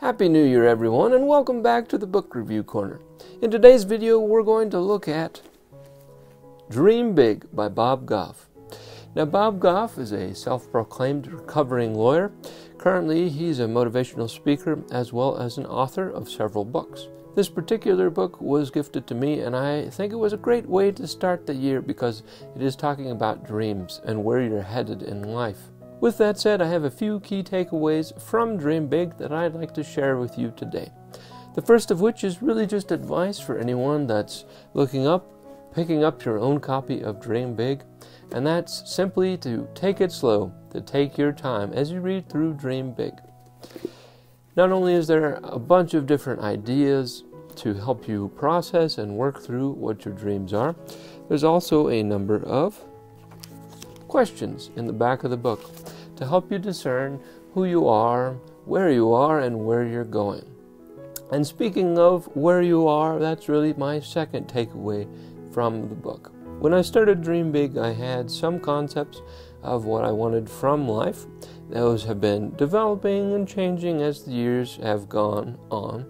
Happy New Year, everyone, and welcome back to the Book Review Corner. In today's video, we're going to look at Dream Big by Bob Goff. Now, Bob Goff is a self proclaimed recovering lawyer. Currently, he's a motivational speaker as well as an author of several books. This particular book was gifted to me, and I think it was a great way to start the year because it is talking about dreams and where you're headed in life. With that said, I have a few key takeaways from Dream Big that I'd like to share with you today. The first of which is really just advice for anyone that's looking up, picking up your own copy of Dream Big, and that's simply to take it slow, to take your time as you read through Dream Big. Not only is there a bunch of different ideas to help you process and work through what your dreams are, there's also a number of questions in the back of the book to help you discern who you are, where you are, and where you're going. And speaking of where you are, that's really my second takeaway from the book. When I started Dream Big, I had some concepts of what I wanted from life. Those have been developing and changing as the years have gone on.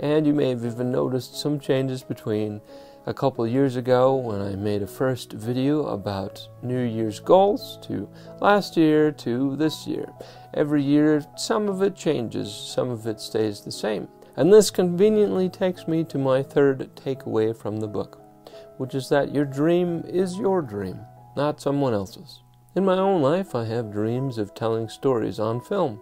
And you may have even noticed some changes between a couple years ago when I made a first video about New Year's goals to last year to this year. Every year, some of it changes, some of it stays the same. And this conveniently takes me to my third takeaway from the book, which is that your dream is your dream, not someone else's. In my own life, I have dreams of telling stories on film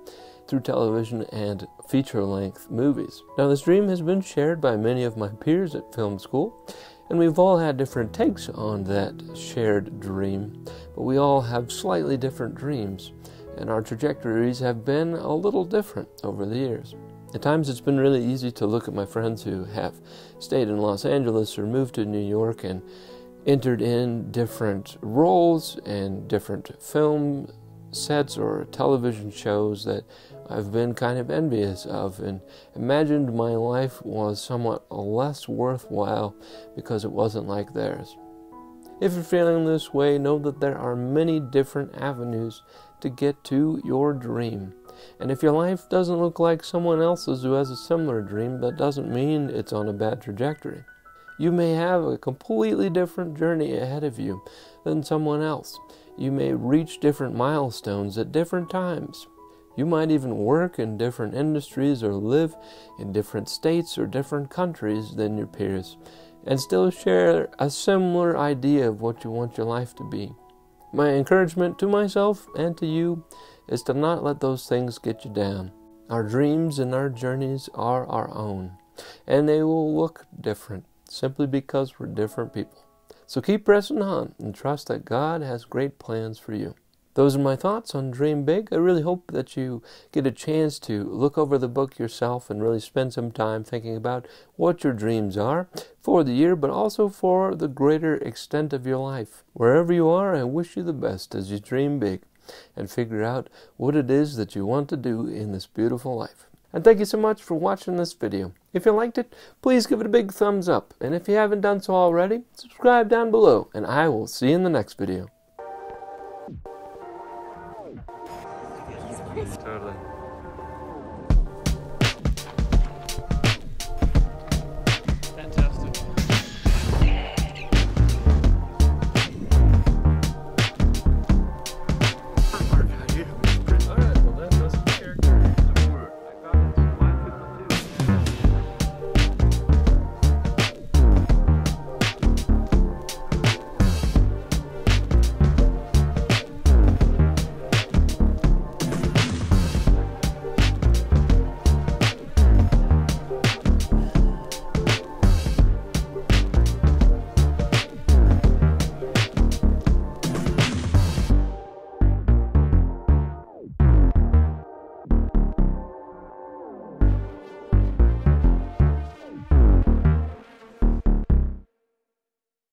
through television and feature length movies. Now, this dream has been shared by many of my peers at film school, and we've all had different takes on that shared dream, but we all have slightly different dreams, and our trajectories have been a little different over the years. At times, it's been really easy to look at my friends who have stayed in Los Angeles or moved to New York and entered in different roles and different film sets or television shows that I've been kind of envious of and imagined my life was somewhat less worthwhile because it wasn't like theirs. If you're feeling this way, know that there are many different avenues to get to your dream. And if your life doesn't look like someone else's who has a similar dream, that doesn't mean it's on a bad trajectory. You may have a completely different journey ahead of you than someone else. You may reach different milestones at different times. You might even work in different industries or live in different states or different countries than your peers and still share a similar idea of what you want your life to be. My encouragement to myself and to you is to not let those things get you down. Our dreams and our journeys are our own, and they will look different simply because we're different people. So keep pressing on and trust that God has great plans for you. Those are my thoughts on Dream Big. I really hope that you get a chance to look over the book yourself and really spend some time thinking about what your dreams are for the year, but also for the greater extent of your life. Wherever you are, I wish you the best as you dream big and figure out what it is that you want to do in this beautiful life. And thank you so much for watching this video. If you liked it, please give it a big thumbs up. And if you haven't done so already, subscribe down below. And I will see you in the next video.